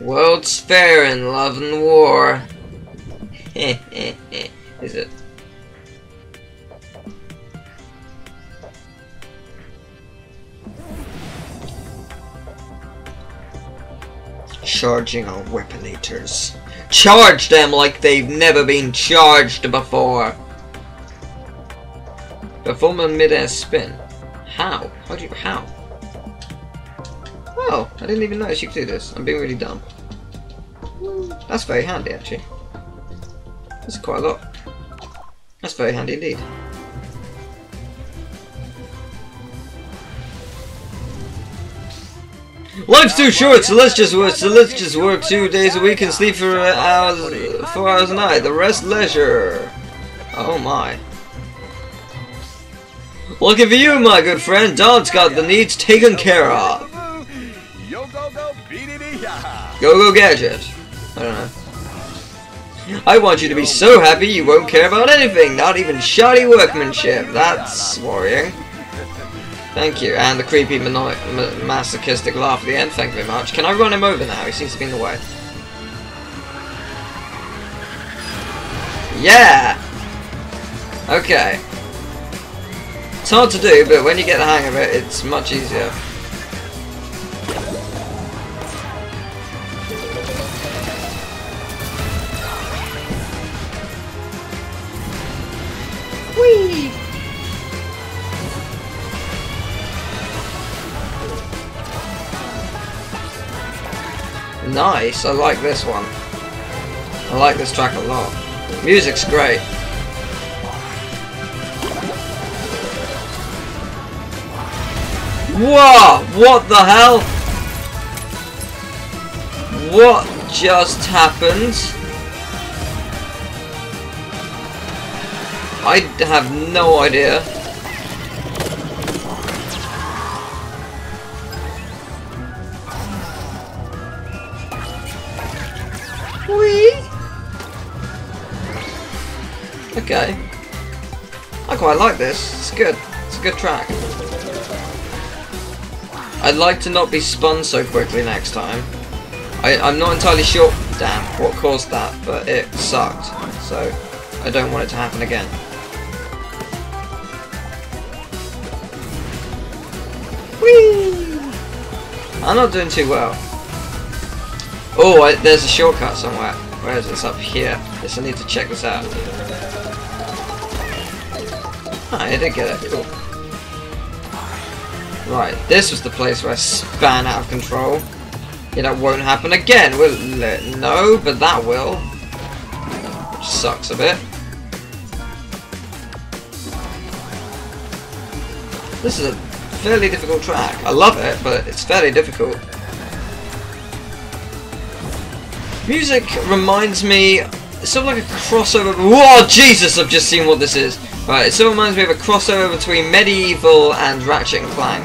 World's fair in love and war. Is it? Charging our weaponators. Charge them like they've never been charged before. Perform a mid-air spin. How? How do you... How? Oh, I didn't even notice you could do this. I'm being really dumb. That's very handy, actually. That's quite a lot. That's very handy indeed. Life's too short, so let's just work. So let's just work two days a week and sleep for uh, hours, four hours a night. The rest leisure. Oh my. Looking for you, my good friend. Don's got the needs taken care of. Go Go Gadget. I don't know. I want you to be so happy you won't care about anything, not even shoddy workmanship. That's worrying. Thank you. And the creepy masochistic laugh at the end, thank you very much. Can I run him over now? He seems to be in the way. Yeah! Okay. It's hard to do, but when you get the hang of it, it's much easier. Nice, I like this one. I like this track a lot. Music's great. Whoa! What the hell? What just happened? I have no idea. Okay. I quite like this. It's good. It's a good track. I'd like to not be spun so quickly next time. I, I'm not entirely sure, damn, what caused that, but it sucked. So, I don't want it to happen again. Whee! I'm not doing too well. Oh, I, there's a shortcut somewhere. Where is? It's up here. Yes, I need to check this out. Ah, I did get it. Cool. Right, this was the place where I span out of control. Yeah, that won't happen again, will it? No, but that will. Which sucks a bit. This is a fairly difficult track. I love it, but it's fairly difficult. Music reminds me, sort of like a crossover. Whoa, Jesus! I've just seen what this is. Right, it sort of reminds me of a crossover between MediEvil and Ratchet and Clank.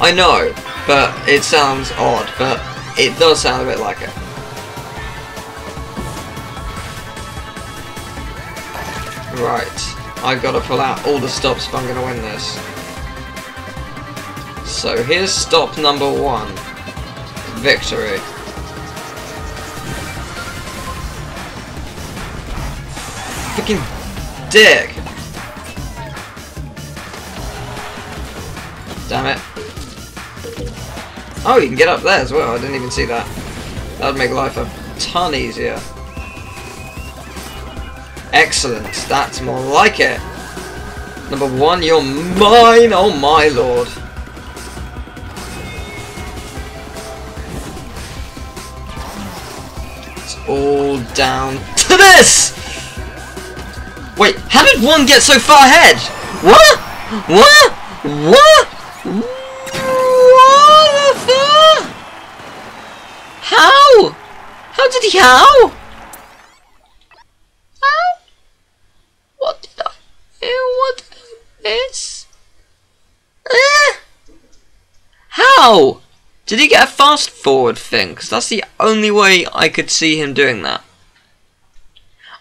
I know, but it sounds odd, but it does sound a bit like it. Right, I've got to pull out all the stops if I'm going to win this. So here's stop number one. Victory. Fucking dick. Damn it. Oh, you can get up there as well. I didn't even see that. That would make life a ton easier. Excellent. That's more like it. Number one, you're mine. Oh my lord. It's all down to this! Wait, how did one get so far ahead? What? What? What? What the fuck? How? How did he how? How? What did I what? Eh? How? Did he get a fast forward thing? Because that's the only way I could see him doing that.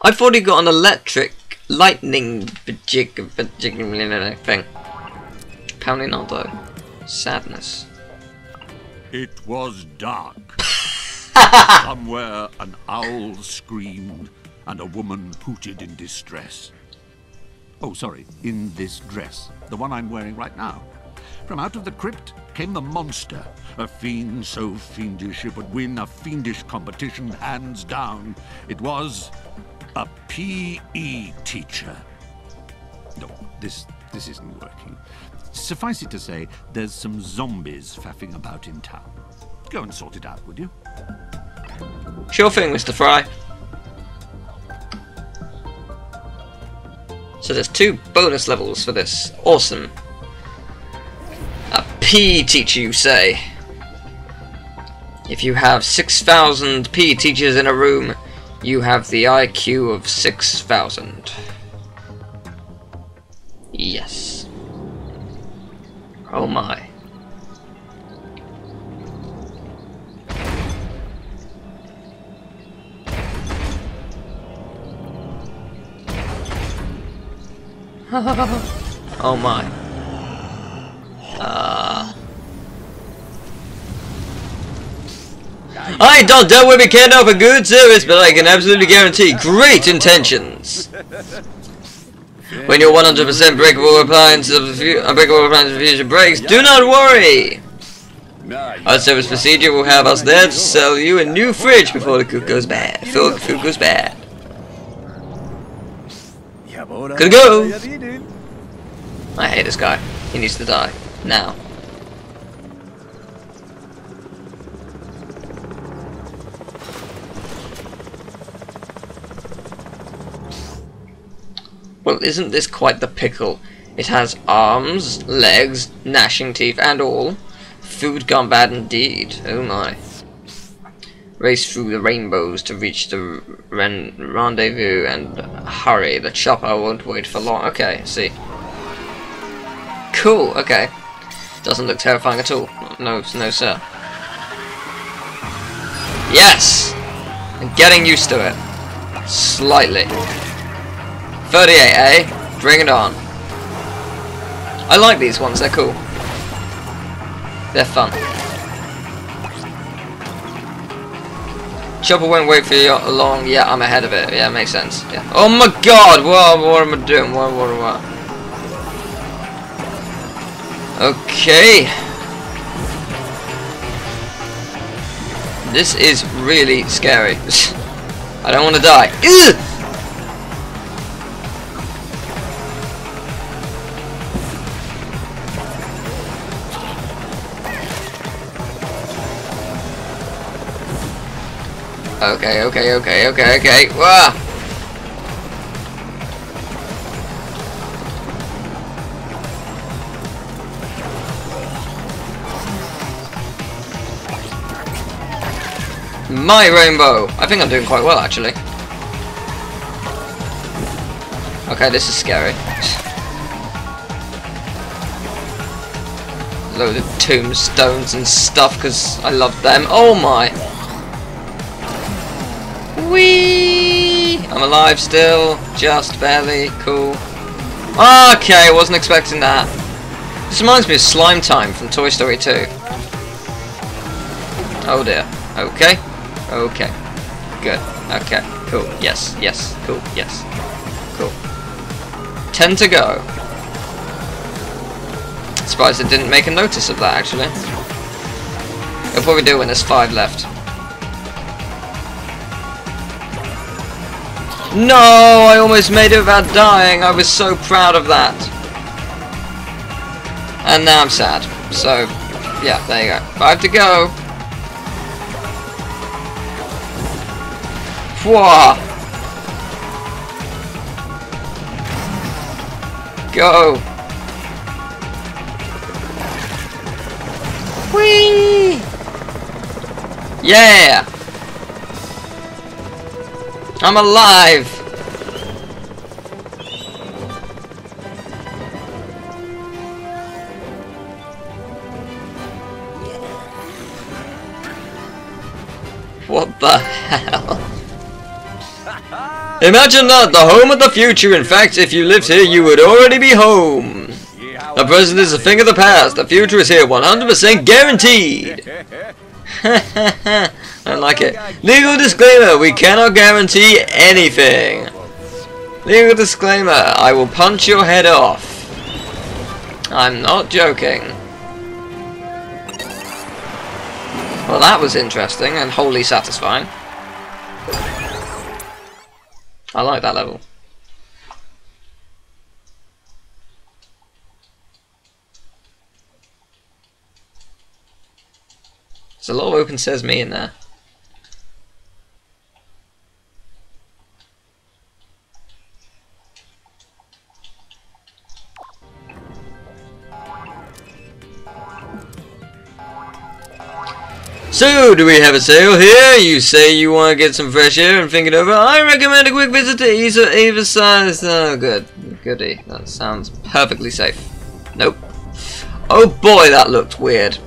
I thought he got an electric lightning thing. Apparently not though. Sadness. It was dark. Somewhere an owl screamed and a woman hooted in distress. Oh, sorry, in this dress, the one I'm wearing right now. From out of the crypt came the monster, a fiend so fiendish it would win a fiendish competition hands down. It was a PE teacher. No, this this isn't working. Suffice it to say, there's some zombies faffing about in town. Go and sort it out, would you? Sure thing, Mr. Fry. So there's two bonus levels for this. Awesome. A P teacher, you say? If you have 6,000 P teachers in a room, you have the IQ of 6,000. Yes. Oh my. oh my. I don't know where we can offer good service, but I can absolutely guarantee great intentions. When your 100% breakable appliance of unbreakable uh, appliance of future breaks, do not worry. Our service procedure will have us there to sell you a new fridge before the cook goes bad. Before the food goes bad. Could go. I hate this guy. He needs to die. Now. Well, isn't this quite the pickle? It has arms, legs, gnashing teeth, and all. Food gone bad indeed. Oh my. Race through the rainbows to reach the rendezvous and hurry. The chopper won't wait for long. Okay, see. Cool, okay. Doesn't look terrifying at all. No, no sir. Yes! I'm getting used to it. Slightly. 38, eh? Bring it on. I like these ones, they're cool. They're fun. Chopper won't wait for you long. Yeah, I'm ahead of it. Yeah, makes sense. Yeah. Oh my god! What, what am I doing? What, what, what? Okay. This is really scary. I don't want to die. Ugh! Okay, okay, okay, okay, okay. Wah! My rainbow! I think I'm doing quite well, actually. Okay, this is scary. Load of tombstones and stuff, because I love them. Oh my! Whee! I'm alive still, just barely, cool. Okay, wasn't expecting that. This reminds me of Slime Time from Toy Story 2. Oh dear. Okay. Okay. Good. Okay. Cool. Yes. Yes. Cool. Yes. Cool. Ten to go. Surprised it didn't make a notice of that, actually. It'll probably do when there's five left. No, I almost made it without dying. I was so proud of that. And now I'm sad. So, yeah, there you go. Five to go. Whoa. Go. Whee! Yeah! I'm alive! What the hell? Imagine that, the home of the future. In fact, if you lived here, you would already be home. The present is a thing of the past. The future is here, 100% guaranteed. I don't like it. Oh Legal disclaimer, we cannot guarantee anything. Legal disclaimer, I will punch your head off. I'm not joking. Well, that was interesting and wholly satisfying. I like that level. There's a lot of open sesame in there. So, do we have a sale here? You say you want to get some fresh air and think it over. I recommend a quick visit to Eva, Eva Size. Oh, good. Goody. That sounds perfectly safe. Nope. Oh boy, that looked weird.